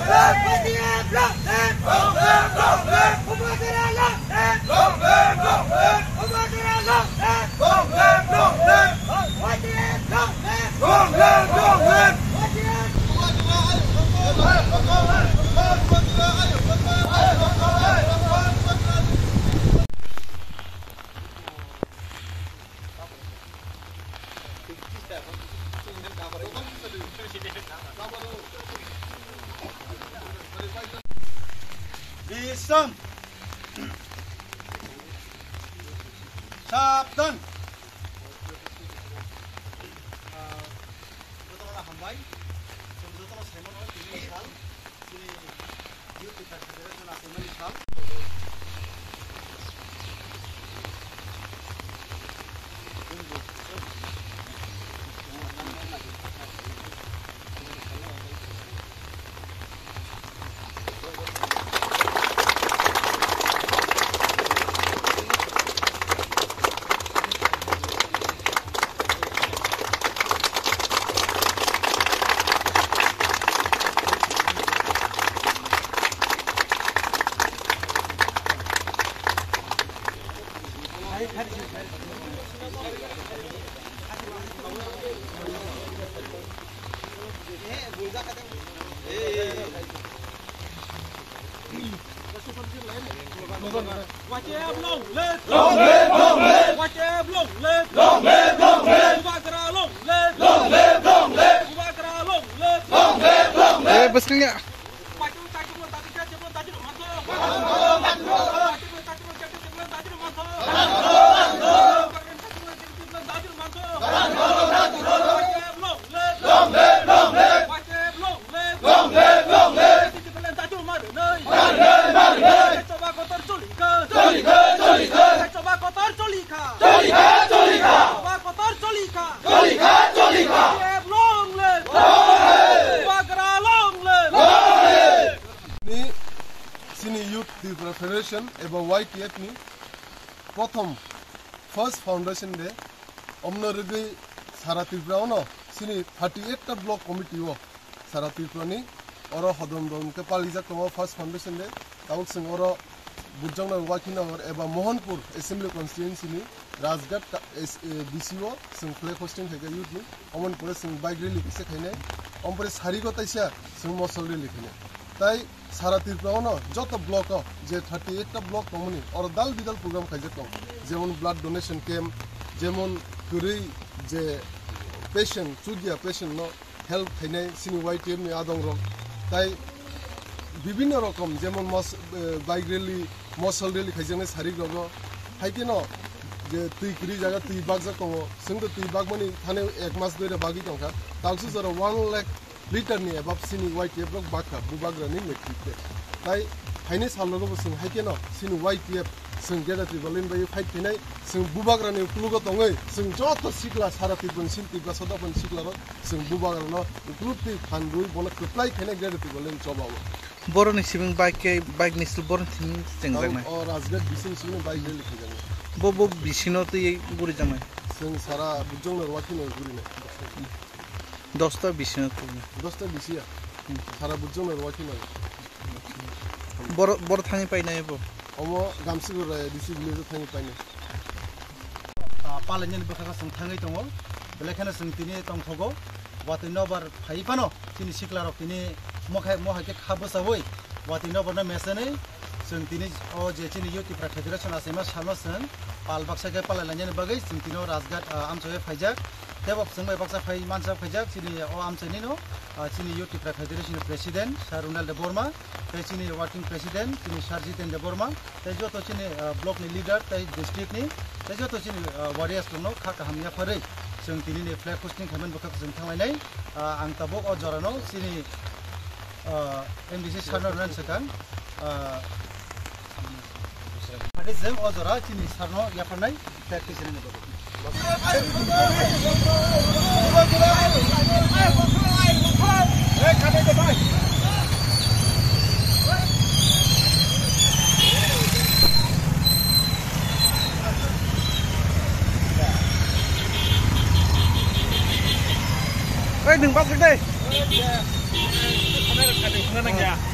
来，快点！来，快点！来，快点！来，快点！Wisdom. Sabton. Uh, betul hambai. Watch out, long live! Long live! Long live! Watch out! Youth Youth Federation এবং White Etni প্রথম First Foundation Day অমনরগে সারা ত্রিপুরাওন সিনি 38 টা block committee ও সারা ত্রিপুরানি অর হদম দমকে পালি যা তোমার ফার্স্ট ফাউন্ডেশন ডে তাও সিং অর বুজং ওয়াকিন অর এবা মোহনপুর এসেম্বলি কনস্টিটিউয়েন্সি নি রাজগড় সিং ফ্লে হোস্টিং থেকে ইউটি অমনপুর সিং বাইক রিলি কিসে খাইনে? অমপুরে সারিগত আইসা সিং মসল রিলি খাইনে। তাই সারা ত্রিপুরাও যত ব্লক যে থার্টি এইটটা ব্লক কমনি ওর দাল বিদাল প্রোগ্রাম খাইছে কম। যেমন ব্লাড ডোনেশন ক্যাম্প যেমন তুরি যে পেশেন্ট চুগিয়া পেশেন্ট হেল্প খাইনাই সিনি ওয়াই টি এম আদং রক তাই বিভিন্ন রকম যেমন মস বাইক রেলি মশল রেলি খাইজে সারি গ্রগ হাইকে ন? যে তুই কী জায়গা তুই বাঘ যা কম সঙ্গে তুই বাঘ মানে থানে এক মাস ধরে বাঘি টঙ্কা যারা ওয়ান লাখ লিটাৰ নিয়ে বা চিনি ৱাই টি এফ বাকা বুবাগ্ৰানি মেট্ৰিকে তাই হাইনে চালগাব চিন হাইকে ন চিনি ৱাই টি এফ চিন গেজা ট্ৰিবলিন বাই ফাইট থাই চিন বুবাগ্ৰানি উকলুগ টঙৈ চিন যত চিকলা চাৰা ত্ৰিবন চিন টিবা চাদা বন চিকলাৰ চিন বুবাগ্ৰান উকলুটি ফান্দুই বনে কুপলাই থাইনে গেজা ট্ৰিবলিন চবাব বৰণি চিবিং বাইকে বাইক নিছিল বৰণি চিবিং চেংলাই অঁ ৰাজগাত বিচিন চিবিং বাইক লৈ লিখি যাব ব বিচিনতে এই গুৰি যামাই চিন চাৰা বুজং নৰৱাকি নগুৰি নাই দশটা বিশি না দশটা বিশি সারা বুঝছ না রোয়াকি না বড় বড় থাঙি পাই না এবার অমো গামসি করে দিছি বিলেজে থাঙি পাই না পালেন বখাকা সং থাঙি দङ বেলেখানে সং তিনি তংথগো বাতি নবার ফাইপানো তিনি সিকলার তিনি মখাই মহাকে খাব সাবই বাতি নবার না মেসেনে সং তিনি ও যে চিনি ইউটি প্রা ফেডারেশন আছে মা সালো সং পাল বাক্সাকে পালাইলেন বাগৈ সং তিনি রাজঘাট আমসবে ফাইজাক दिनै दंथ'गौ वाति नबार फाइफानो दिनै सिक्लाराव दिनै मखाय महाके खाबोसावै वाति नबारनो मेसेनै जों दिनै अ जे दिनै इउटिफ्रा फेडारेसन आसामा सानो जों पाल बाक्साके पालायलांजन बागै जों दिनै राजघाट आमसावे फाइजाक तेबब जों बाय बाक्सा फाइ मानसा फाइजाक दिनै अ आमसानि न दिनै इउटिफ्रा फेडारेसन प्रेसिडेन्ट सार रुनाल दे बर्मा ते दिनै वार्किं प्रेसिडेन्ट दिनै सार जितेन दे बर्मा ते जत दिनै ब्लकनि लिडार ते डिस्ट्रिक्टनि ते जत दिनै वारियार्स दङ खाका हामिया फारै जों दिनैनि फ्लेग हस्टिं खालामनो बखाखौ जों थांलायनाय आं ताबो अ जरानो दिनै एमडिसि सारनार नानसोखां आरो जों अ जरा दिनै सारनो याफारनाय flag president Ê, đừng bóc cái đây. Ờ, dạ. ờ, Không đây là cả đường ngân anh.